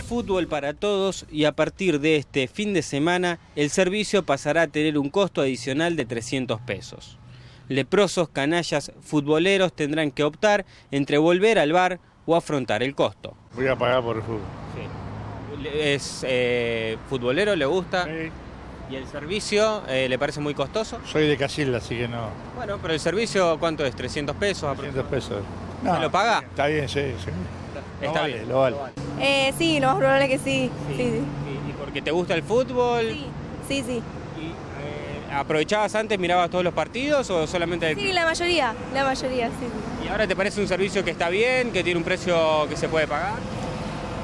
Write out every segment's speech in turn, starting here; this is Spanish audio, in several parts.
Fútbol para todos y a partir de este fin de semana el servicio pasará a tener un costo adicional de 300 pesos. Leprosos, canallas, futboleros tendrán que optar entre volver al bar o afrontar el costo. Voy a pagar por el fútbol. ¿Es eh, futbolero? ¿Le gusta? ¿Y el servicio eh, le parece muy costoso? Soy de Casilda, así que no. Bueno, pero el servicio, ¿cuánto es? ¿300 pesos? 300 pesos. ¿Me lo paga? Está bien, sí. sí. Lo Está vale, bien. Lo vale. Eh, sí, lo más probable que sí. Sí, sí. ¿Y, y porque te gusta el fútbol? Sí, sí. sí. Y, eh, ¿Aprovechabas antes, mirabas todos los partidos o solamente el Sí, la mayoría, la mayoría, sí. sí. ¿Y ahora te parece un servicio que está bien, que tiene un precio que se puede pagar?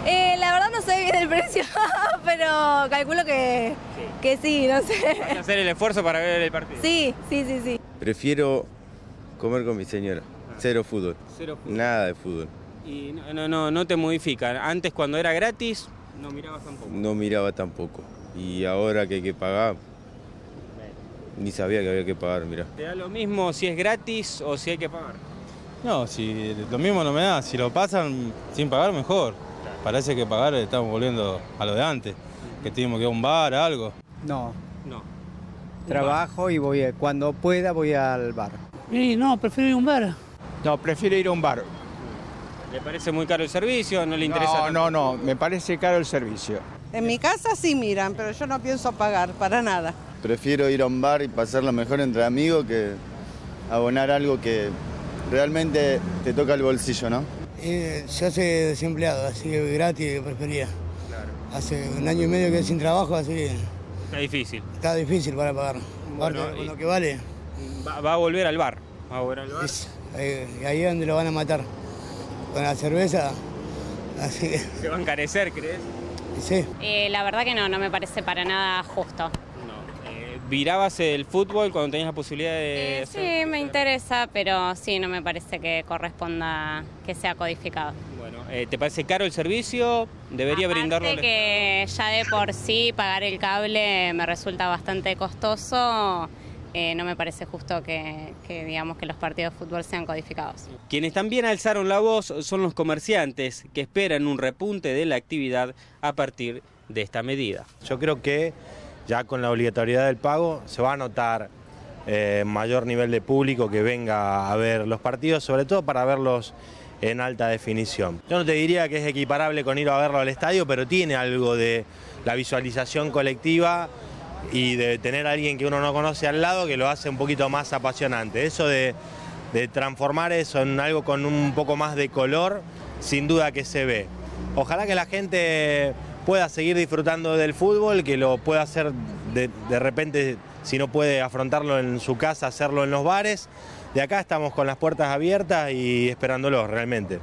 Eh, la verdad no sé bien el precio, pero calculo que sí, que sí no sé. ¿Vas a hacer el esfuerzo para ver el partido? Sí, sí, sí, sí. Prefiero comer con mi señora. Cero fútbol. Cero fútbol. Nada de fútbol. Y no, no, no, no te modifican. Antes cuando era gratis, no mirabas tampoco. No miraba tampoco. Y ahora que hay que pagar, ni sabía que había que pagar, mira. ¿Te da lo mismo si es gratis o si hay que pagar? No, si lo mismo no me da, si lo pasan sin pagar mejor. Parece que pagar estamos volviendo a lo de antes, que tenemos que ir a un bar, algo. No, No. trabajo y voy, a- cuando pueda voy al bar. Y no, prefiero ir a un bar. No, prefiero ir a un bar. ¿Le parece muy caro el servicio? ¿No le interesa? No, tanto? no, no, me parece caro el servicio. En mi casa sí miran, pero yo no pienso pagar para nada. Prefiero ir a un bar y pasarla mejor entre amigos que abonar algo que realmente te toca el bolsillo, ¿no? Eh, se hace desempleado, así que gratis prefería. Hace un año y medio que sin trabajo, así que Está difícil. está difícil para pagar. Bueno, Aparte, con y- lo que vale, Va, va a volver al bar. Va a volver al bar. es, ahí, ahí es donde lo van a matar. Con la cerveza, así que ¿Se va a encarecer, crees? sí. Eh, la verdad que no, no me parece para nada justo. No. Eh, ¿Virabas el fútbol cuando tenías la posibilidad de Eh, hacer- sí, me interesa, pero sí, no me parece que corresponda que sea codificado. Bueno, eh, ¿te parece caro el servicio? ¿Debería Aparte brindarlo? que ya de por sí pagar el cable me resulta bastante costoso, eh, no me parece justo que, que, digamos que los partidos de fútbol sean codificados. Quienes también alzaron la voz son los comerciantes que esperan un repunte de la actividad a partir de esta medida. Yo creo que ya con la obligatoriedad del pago se va a notar eh, mayor nivel de público que venga a ver los partidos, sobre todo para verlos en alta definición. Yo no te diría que es equiparable con ir a verlo al estadio, pero tiene algo de la visualización colectiva y de tener a alguien que uno no conoce al lado que lo hace un poquito más apasionante. Eso de, de transformar eso en algo con un poco más de color, sin duda que se ve. Ojalá que la gente pueda seguir disfrutando del fútbol, que lo pueda hacer de, de repente, si no puede afrontarlo en su casa, hacerlo en los bares. De acá estamos con las puertas abiertas y esperándolos realmente.